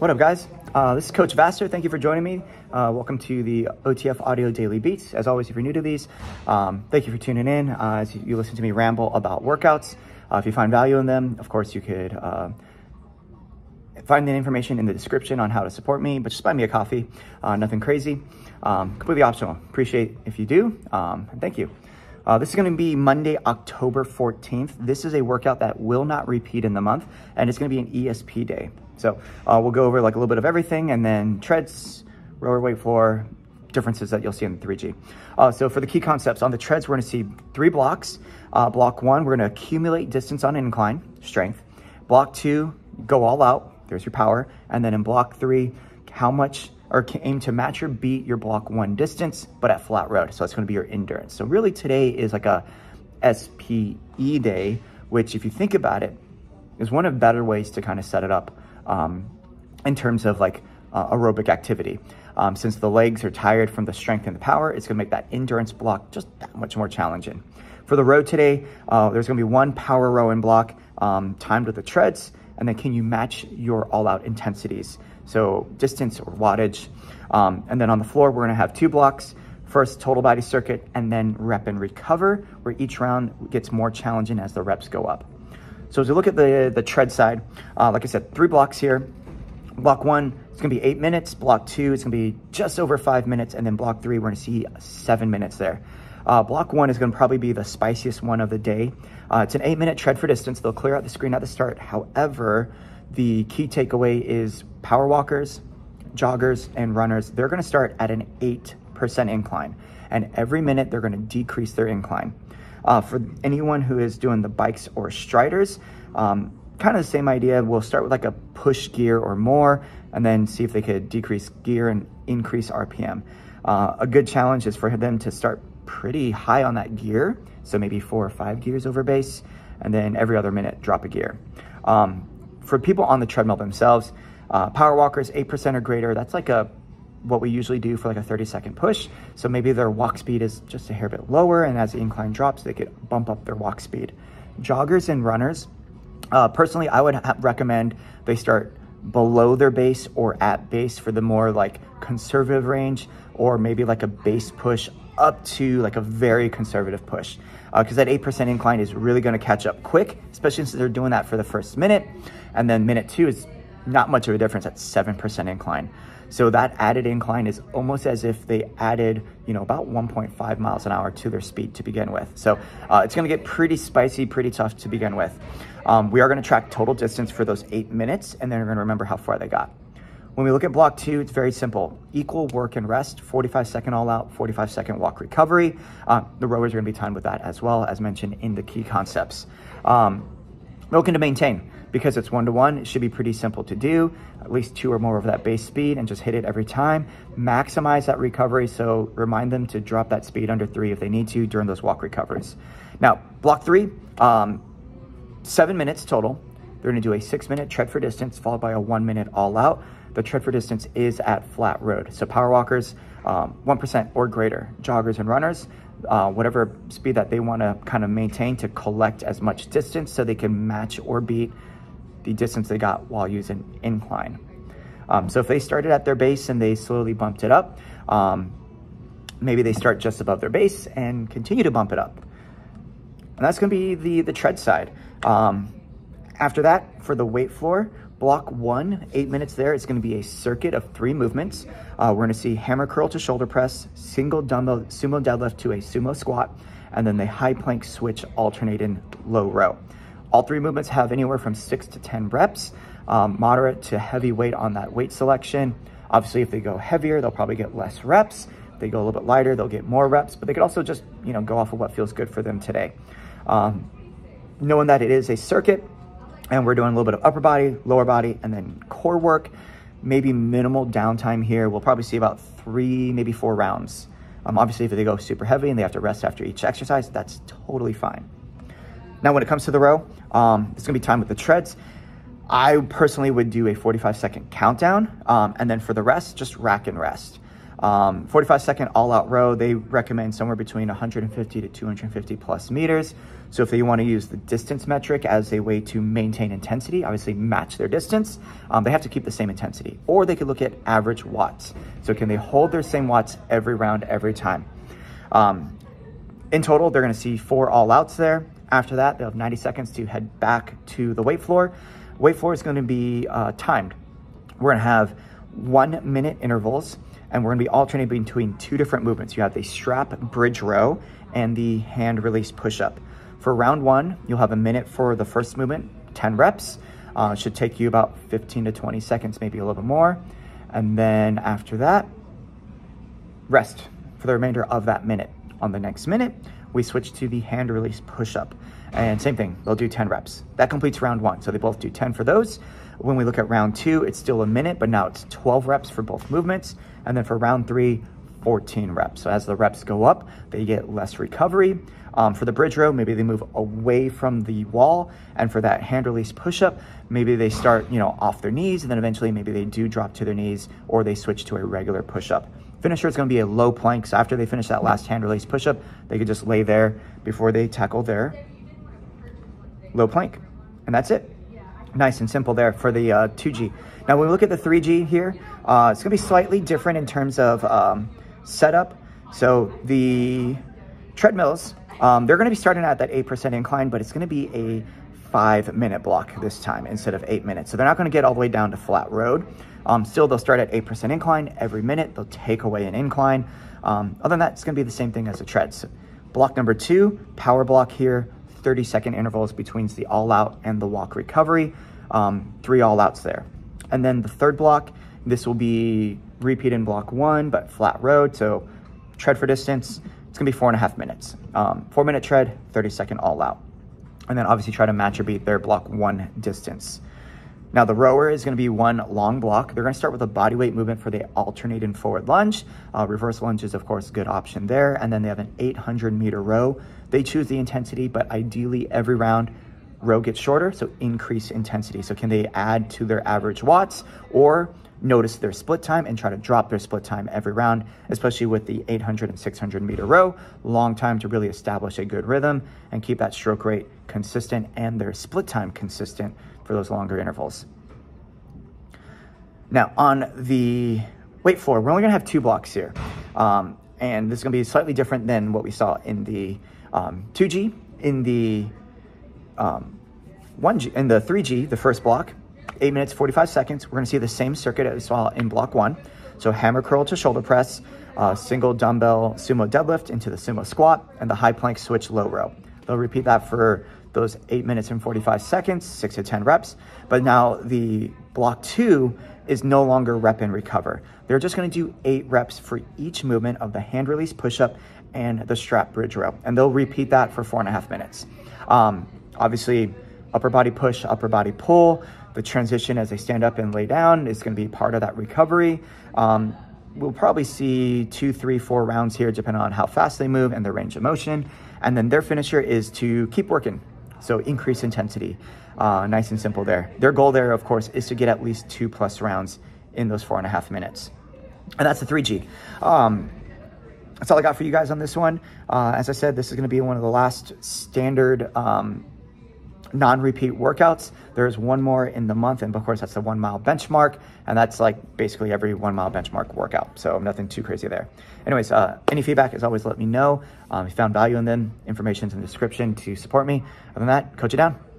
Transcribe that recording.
What up, guys? Uh, this is Coach Vassar. Thank you for joining me. Uh, welcome to the OTF Audio Daily Beats. As always, if you're new to these, um, thank you for tuning in uh, as you listen to me ramble about workouts. Uh, if you find value in them, of course, you could uh, find the information in the description on how to support me, but just buy me a coffee. Uh, nothing crazy. Um, completely optional. Appreciate if you do. Um, and thank you. Uh, this is going to be Monday, October 14th. This is a workout that will not repeat in the month, and it's going to be an ESP day. So uh, we'll go over like a little bit of everything and then treads, rower weight floor, differences that you'll see in the 3G. Uh, so for the key concepts, on the treads, we're gonna see three blocks. Uh, block one, we're gonna accumulate distance on incline, strength. Block two, go all out, there's your power. And then in block three, how much, or aim to match or beat your block one distance, but at flat road. So that's gonna be your endurance. So really today is like a SPE day, which if you think about it, is one of better ways to kind of set it up um, in terms of like uh, aerobic activity. Um, since the legs are tired from the strength and the power, it's gonna make that endurance block just that much more challenging. For the row today, uh, there's gonna be one power row and block um, timed with the treads, and then can you match your all-out intensities? So distance or wattage. Um, and then on the floor, we're gonna have two blocks, first total body circuit, and then rep and recover, where each round gets more challenging as the reps go up. So as we look at the, the tread side, uh, like I said, three blocks here. Block one, it's gonna be eight minutes. Block two, it's gonna be just over five minutes. And then block three, we're gonna see seven minutes there. Uh, block one is gonna probably be the spiciest one of the day. Uh, it's an eight minute tread for distance. They'll clear out the screen at the start. However, the key takeaway is power walkers, joggers, and runners, they're gonna start at an 8% incline. And every minute, they're gonna decrease their incline. Uh, for anyone who is doing the bikes or striders, um, kind of the same idea. We'll start with like a push gear or more, and then see if they could decrease gear and increase RPM. Uh, a good challenge is for them to start pretty high on that gear, so maybe four or five gears over base, and then every other minute drop a gear. Um, for people on the treadmill themselves, uh, power walkers, 8% or greater, that's like a what we usually do for like a 30 second push. So maybe their walk speed is just a hair bit lower and as the incline drops, they could bump up their walk speed. Joggers and runners, uh, personally, I would recommend they start below their base or at base for the more like conservative range or maybe like a base push up to like a very conservative push because uh, that 8% incline is really going to catch up quick, especially since they're doing that for the first minute. And then minute two is not much of a difference at 7% incline. So that added incline is almost as if they added, you know, about 1.5 miles an hour to their speed to begin with. So uh, it's gonna get pretty spicy, pretty tough to begin with. Um, we are gonna track total distance for those eight minutes and then we're gonna remember how far they got. When we look at block two, it's very simple. Equal work and rest, 45 second all out, 45 second walk recovery. Uh, the rowers are gonna be timed with that as well, as mentioned in the key concepts. Um, looking to maintain because it's one-to-one, -one, it should be pretty simple to do, at least two or more of that base speed and just hit it every time. Maximize that recovery, so remind them to drop that speed under three if they need to during those walk recoveries. Now, block three, um, seven minutes total. They're gonna do a six minute tread for distance followed by a one minute all out. The tread for distance is at flat road. So power walkers, um, 1% or greater, joggers and runners, uh, whatever speed that they wanna kind of maintain to collect as much distance so they can match or beat the distance they got while using incline. Um, so if they started at their base and they slowly bumped it up, um, maybe they start just above their base and continue to bump it up. And that's gonna be the, the tread side. Um, after that, for the weight floor, block one, eight minutes there, it's gonna be a circuit of three movements. Uh, we're gonna see hammer curl to shoulder press, single dumbbell sumo deadlift to a sumo squat, and then the high plank switch alternating low row. All three movements have anywhere from six to 10 reps, um, moderate to heavy weight on that weight selection. Obviously, if they go heavier, they'll probably get less reps. If they go a little bit lighter, they'll get more reps, but they could also just, you know, go off of what feels good for them today. Um, knowing that it is a circuit and we're doing a little bit of upper body, lower body, and then core work, maybe minimal downtime here. We'll probably see about three, maybe four rounds. Um, obviously, if they go super heavy and they have to rest after each exercise, that's totally fine. Now, when it comes to the row, um, it's gonna be time with the treads. I personally would do a 45 second countdown. Um, and then for the rest, just rack and rest. Um, 45 second all out row, they recommend somewhere between 150 to 250 plus meters. So if they want to use the distance metric as a way to maintain intensity, obviously match their distance, um, they have to keep the same intensity. Or they could look at average watts. So can they hold their same watts every round, every time? Um, in total, they're going to see four all outs there. After that, they'll have 90 seconds to head back to the weight floor. Weight floor is going to be uh, timed. We're going to have one minute intervals and we're gonna be alternating between two different movements. You have the strap bridge row and the hand release push-up. For round one, you'll have a minute for the first movement, 10 reps. Uh, should take you about 15 to 20 seconds, maybe a little bit more. And then after that, rest for the remainder of that minute. On the next minute, we switch to the hand release push-up. And same thing, they'll do 10 reps. That completes round one. So they both do 10 for those. When we look at round two, it's still a minute, but now it's 12 reps for both movements. And then for round three, 14 reps. So as the reps go up, they get less recovery. Um, for the bridge row, maybe they move away from the wall. And for that hand release push-up, maybe they start, you know, off their knees and then eventually maybe they do drop to their knees or they switch to a regular push-up. Finisher is gonna be a low plank. So after they finish that last hand release push-up, they could just lay there before they tackle their low plank. And that's it nice and simple there for the uh, 2G. Now, when we look at the 3G here, uh, it's going to be slightly different in terms of um, setup. So the treadmills, um, they're going to be starting at that 8% incline, but it's going to be a five minute block this time instead of eight minutes. So they're not going to get all the way down to flat road. Um, still, they'll start at 8% incline every minute. They'll take away an incline. Um, other than that, it's going to be the same thing as the treads. So block number two, power block here, 30 second intervals between the all out and the walk recovery. Um, three all outs there. And then the third block, this will be repeat in block one, but flat road. So tread for distance, it's gonna be four and a half minutes. Um, four minute tread, 30 second all out. And then obviously try to match or beat their block one distance. Now the rower is gonna be one long block. They're gonna start with a body weight movement for the alternating forward lunge. Uh, reverse lunge is of course a good option there. And then they have an 800 meter row. They choose the intensity, but ideally every round row gets shorter, so increase intensity. So can they add to their average watts or notice their split time and try to drop their split time every round, especially with the 800 and 600 meter row, long time to really establish a good rhythm and keep that stroke rate consistent and their split time consistent for those longer intervals. Now on the weight floor, we're only gonna have two blocks here. Um, and this is gonna be slightly different than what we saw in the um, 2G. In the um, 1G, in the 3G, the first block, 8 minutes, 45 seconds, we're to see the same circuit as we saw in block 1. So hammer curl to shoulder press, uh, single dumbbell sumo deadlift into the sumo squat, and the high plank switch low row. They'll repeat that for those 8 minutes and 45 seconds, 6 to 10 reps. But now the block 2 is no longer rep and recover. They're just going to do 8 reps for each movement of the hand release push-up and the strap bridge row. And they'll repeat that for four and a half minutes. Um, Obviously, upper body push, upper body pull. The transition as they stand up and lay down is going to be part of that recovery. Um, we'll probably see two, three, four rounds here, depending on how fast they move and their range of motion. And then their finisher is to keep working. So increase intensity. Uh, nice and simple there. Their goal there, of course, is to get at least two plus rounds in those four and a half minutes. And that's the 3G. Um, that's all I got for you guys on this one. Uh, as I said, this is going to be one of the last standard um, non-repeat workouts. There's one more in the month, and of course that's the one mile benchmark, and that's like basically every one mile benchmark workout. So nothing too crazy there. Anyways, uh, any feedback, as always, let me know. Um, if you found value in them, information's in the description to support me. Other than that, coach it down.